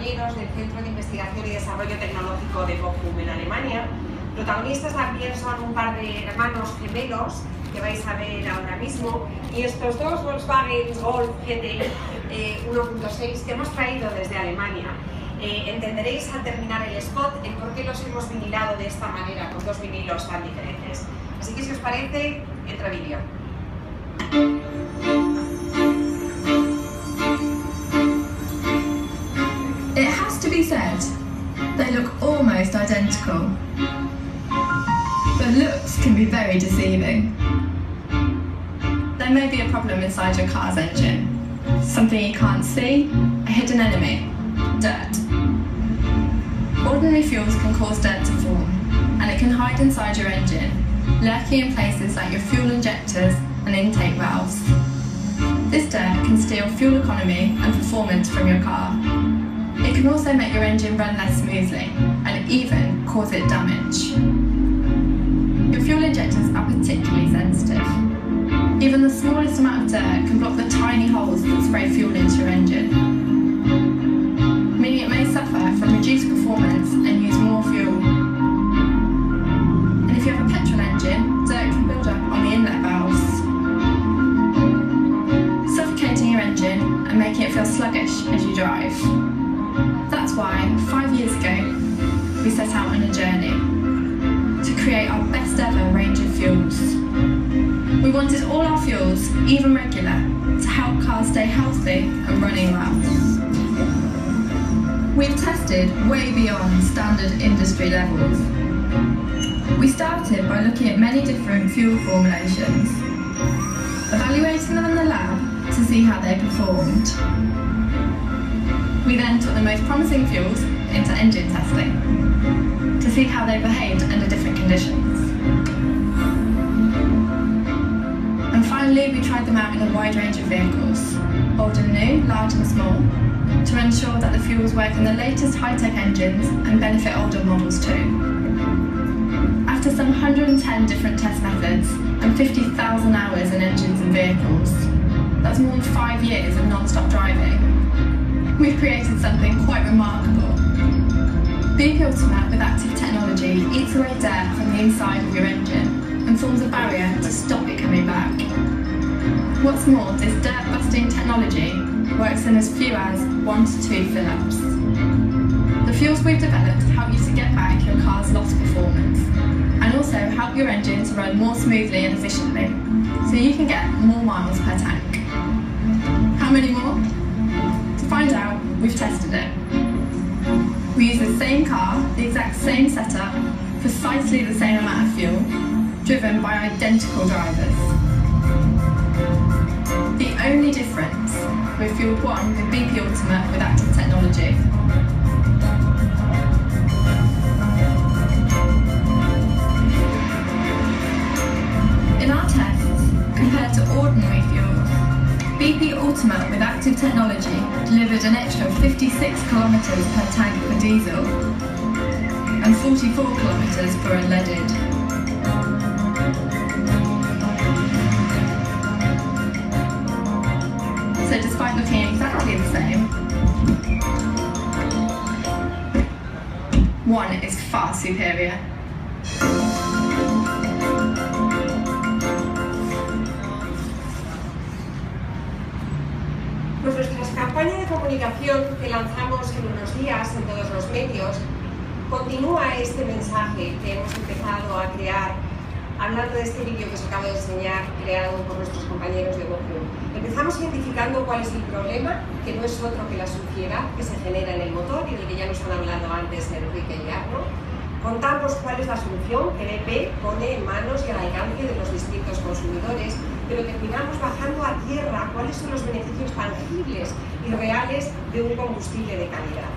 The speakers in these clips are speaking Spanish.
compañeros del Centro de Investigación y Desarrollo Tecnológico de Bochum en Alemania. Protagonistas también son un par de hermanos gemelos que vais a ver ahora mismo y estos dos Volkswagen Golf GTI 1.6 que hemos traído desde Alemania. Eh, entenderéis al terminar el spot el por qué los hemos vinilado de esta manera con dos vinilos tan diferentes. Así que si os parece, entra vídeo. To be said, they look almost identical. But looks can be very deceiving. There may be a problem inside your car's engine. Something you can't see, a hidden enemy, dirt. Ordinary fuels can cause dirt to form, and it can hide inside your engine, lurking in places like your fuel injectors and intake valves. This dirt can steal fuel economy and performance from your car. It can also make your engine run less smoothly and even cause it damage. Your fuel injectors are particularly sensitive. Even the smallest amount of dirt can block the tiny holes that spray fuel into your engine, meaning it may suffer from reduced performance and use more fuel. And if you have a petrol engine, dirt can build up on the inlet valves, suffocating your engine and making it feel sluggish as you drive. That's why, five years ago, we set out on a journey to create our best ever range of fuels. We wanted all our fuels, even regular, to help cars stay healthy and running well. We've tested way beyond standard industry levels. We started by looking at many different fuel formulations, evaluating them in the lab to see how they performed. We then took the most promising fuels into engine testing to see how they behaved under different conditions. And finally, we tried them out in a wide range of vehicles, old and new, large and small, to ensure that the fuels work in the latest high-tech engines and benefit older models too. After some 110 different test methods and 50,000 hours in engines and vehicles, that's more than five years of non-stop driving, we've created something quite remarkable. BP Ultimate with active technology eats away dirt from the inside of your engine and forms a barrier to stop it coming back. What's more, this dirt-busting technology works in as few as one to two fill-ups. The fuels we've developed help you to get back your car's lost performance and also help your engine to run more smoothly and efficiently so you can get more miles per tank. How many more? Find out, we've tested it. We use the same car, the exact same setup, precisely the same amount of fuel, driven by identical drivers. The only difference, we've fueled one with BP Ultimate with active technology. With active technology delivered an extra 56 kilometres per tank for diesel and 44 kilometres for unleaded. So despite looking exactly the same, one is far superior. Comunicación que lanzamos en unos días en todos los medios continúa este mensaje que hemos empezado a crear hablando de este vídeo que os acabo de enseñar creado por nuestros compañeros de Bochum. Empezamos identificando cuál es el problema, que no es otro que la suciedad que se genera en el motor y del que ya nos han hablado antes Enrique y Arno. Contamos cuál es la solución que BP pone en manos y al alcance de los distintos consumidores, pero terminamos bajando a tierra cuáles son los beneficios tangibles y reales de un combustible de calidad.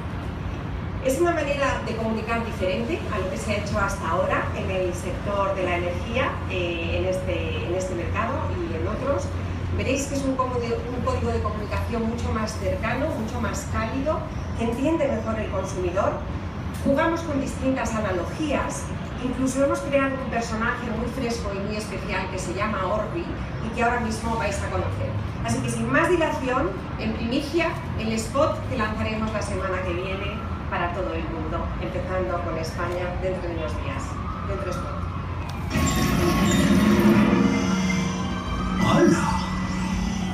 Es una manera de comunicar diferente a lo que se ha hecho hasta ahora en el sector de la energía, eh, en, este, en este mercado y en otros. Veréis que es un, código un código de comunicación mucho más cercano, mucho más cálido, que entiende mejor el consumidor. Jugamos con distintas analogías, incluso hemos creado un personaje muy fresco y muy especial que se llama Orbi y que ahora mismo vais a conocer. Así que sin más dilación, en primicia, el spot que lanzaremos la semana que viene todo el mundo, empezando con España dentro de unos días. Dentro de ¡Hola!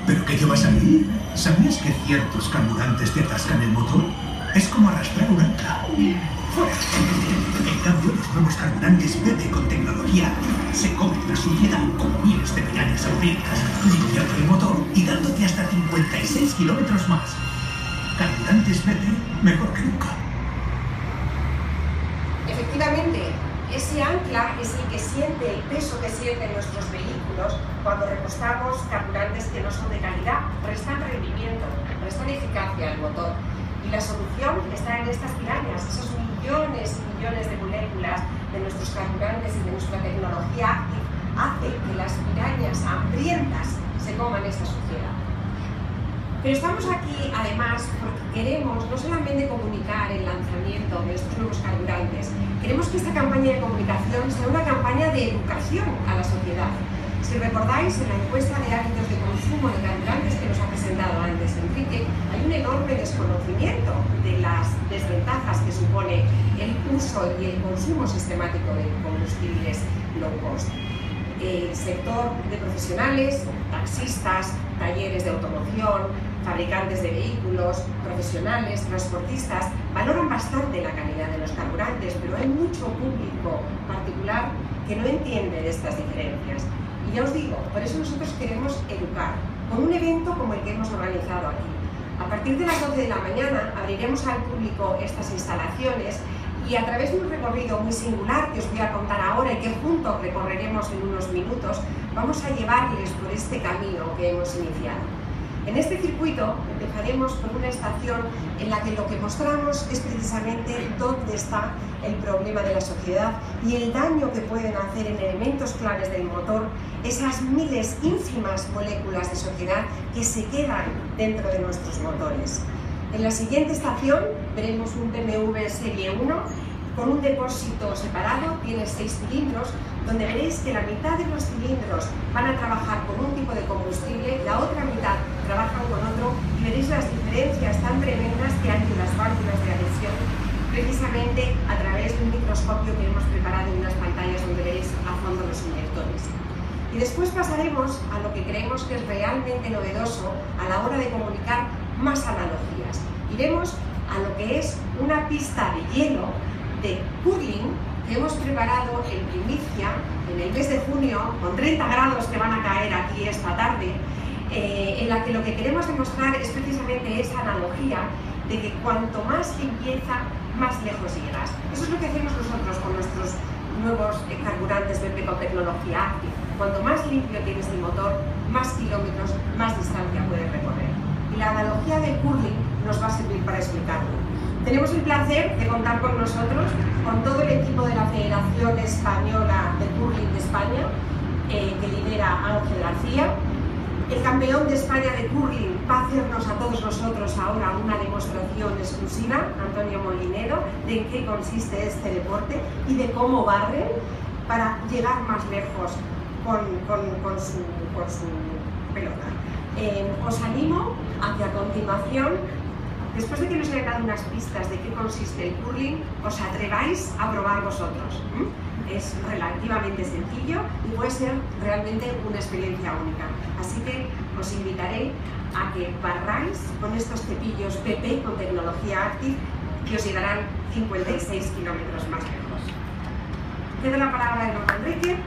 ¿Pero qué llevas ahí? ¿Sabías que ciertos carburantes te atascan el motor? Es como arrastrar un ancla. En cambio, los nuevos carburantes Pepe con tecnología se comen la suciedad como miles de pirañas hambrientas, limpiando el motor y dándote hasta 56 kilómetros más. Carburantes Pepe, mejor que nunca. Efectivamente, ese ancla es el que siente el peso que sienten nuestros vehículos cuando repostamos carburantes que no son de calidad, restan rendimiento, restan eficacia al motor. Y la solución está en estas pirañas, esos millones y millones de moléculas de nuestros carburantes y de nuestra tecnología hace que las pirañas hambrientas se coman esa suciedad. Pero estamos aquí además porque queremos no solamente comunicar el lanzamiento de estos nuevos carburantes, queremos que esta campaña de comunicación sea una campaña de educación a la sociedad. Si recordáis, en la encuesta de hábitos de consumo de carburantes que nos ha presentado antes Enrique, hay un enorme desconocimiento de las desventajas que supone el uso y el consumo sistemático de combustibles low cost. El sector de profesionales, taxistas, talleres de automoción, fabricantes de vehículos, profesionales, transportistas, valoran bastante la calidad de los carburantes, pero hay mucho público particular que no entiende de estas diferencias. Y ya os digo, por eso nosotros queremos educar, con un evento como el que hemos organizado aquí. A partir de las 12 de la mañana abriremos al público estas instalaciones y a través de un recorrido muy singular que os voy a contar ahora y que juntos recorreremos en unos minutos, vamos a llevarles por este camino que hemos iniciado. En este circuito empezaremos con una estación en la que lo que mostramos es precisamente dónde está el problema de la sociedad y el daño que pueden hacer en elementos claves del motor esas miles ínfimas moléculas de sociedad que se quedan dentro de nuestros motores. En la siguiente estación veremos un BMW Serie 1 con un depósito separado, tiene seis cilindros, donde veréis que la mitad de los cilindros van a trabajar con un tipo de combustible, la otra mitad trabajan con otro veréis las diferencias tan tremendas que hay en las válvulas de adhesión, precisamente a través de un microscopio que hemos preparado en unas pantallas donde veréis a fondo los inyectores. Y después pasaremos a lo que creemos que es realmente novedoso a la hora de comunicar más analogías. Iremos a lo que es una pista de hielo de curling que hemos preparado en primicia en el mes de junio con 30 grados que van a caer aquí esta tarde eh, en la que lo que queremos demostrar es precisamente esa analogía de que cuanto más empieza, más lejos llegas. Eso es lo que hacemos nosotros con nuestros nuevos carburantes de con tecnología Cuanto más limpio tienes el motor, más kilómetros, más distancia puedes recorrer y la analogía del curling nos va a servir para explicarlo. Tenemos el placer de contar con nosotros, con todo el equipo de la Federación Española de Curling de España, eh, que lidera Ángel García. El campeón de España de curling va a hacernos a todos nosotros ahora una demostración exclusiva, Antonio Molinero, de en qué consiste este deporte y de cómo barren para llegar más lejos con, su, pelota. Eh, os animo a que a continuación, después de que nos haya dado unas pistas de qué consiste el curling, os atreváis a probar vosotros. Es relativamente sencillo y puede ser realmente una experiencia única. Así que os invitaré a que barráis con estos cepillos PP con tecnología Active que os llevarán 56 kilómetros más lejos. Cedo la palabra a Enrique